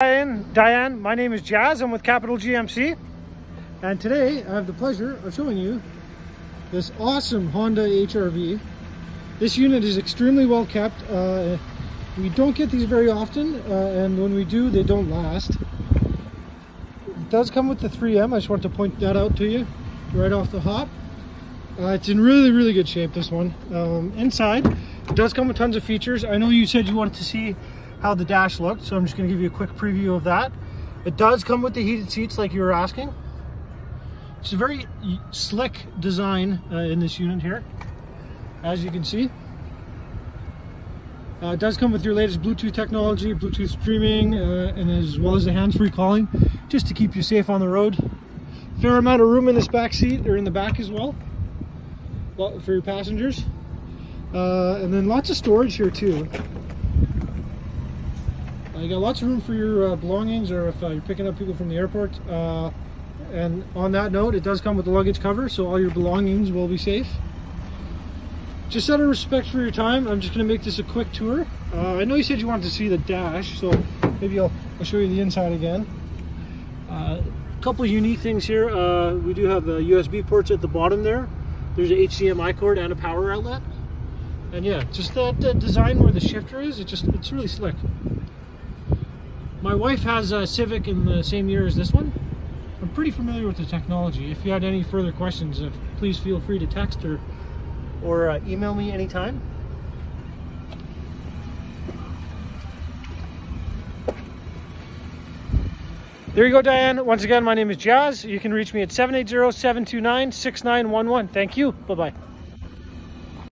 Diane, Diane, my name is Jazz. I'm with Capital GMC. And today I have the pleasure of showing you this awesome Honda HRV. This unit is extremely well kept. Uh, we don't get these very often, uh, and when we do, they don't last. It does come with the 3M. I just want to point that out to you right off the hop. Uh, it's in really, really good shape, this one. Um, inside, it does come with tons of features. I know you said you wanted to see how the dash looked, so I'm just gonna give you a quick preview of that. It does come with the heated seats like you were asking. It's a very slick design uh, in this unit here, as you can see. Uh, it does come with your latest Bluetooth technology, Bluetooth streaming, uh, and as well as the hands-free calling, just to keep you safe on the road. Fair amount of room in this back seat, or in the back as well for your passengers. Uh, and then lots of storage here too. Uh, you got lots of room for your uh, belongings or if uh, you're picking up people from the airport. Uh, and on that note, it does come with a luggage cover, so all your belongings will be safe. Just out of respect for your time, I'm just going to make this a quick tour. Uh, I know you said you wanted to see the dash, so maybe I'll, I'll show you the inside again. A couple unique things here. we do have USB ports at the bottom there there's an HDMI cord and a power outlet. And yeah, just that uh, design where the shifter is, it just it's really slick. My wife has a Civic in the same year as this one. I'm pretty familiar with the technology. If you had any further questions, uh, please feel free to text or, or uh, email me anytime. There you go, Diane. Once again, my name is Jazz. You can reach me at 780-729-6911. Thank you. Bye-bye.